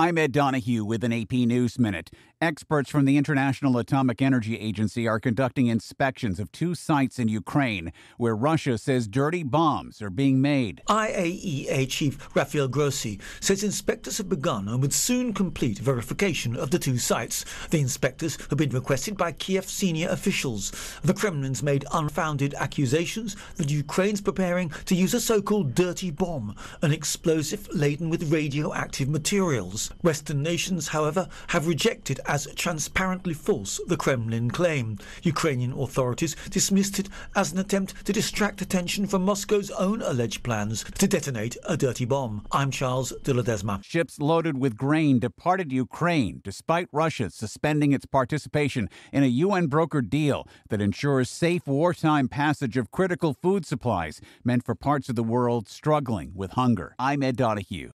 I'm Ed Donahue with an AP News Minute. Experts from the International Atomic Energy Agency are conducting inspections of two sites in Ukraine where Russia says dirty bombs are being made. IAEA Chief Rafael Grossi says inspectors have begun and would soon complete verification of the two sites. The inspectors have been requested by Kiev senior officials. The Kremlin's made unfounded accusations that Ukraine's preparing to use a so called dirty bomb, an explosive laden with radioactive materials. Western nations, however, have rejected as transparently false the Kremlin claimed. Ukrainian authorities dismissed it as an attempt to distract attention from Moscow's own alleged plans to detonate a dirty bomb. I'm Charles de Ledesma. Ships loaded with grain departed Ukraine despite Russia suspending its participation in a UN brokered deal that ensures safe wartime passage of critical food supplies meant for parts of the world struggling with hunger. I'm Ed Donahue.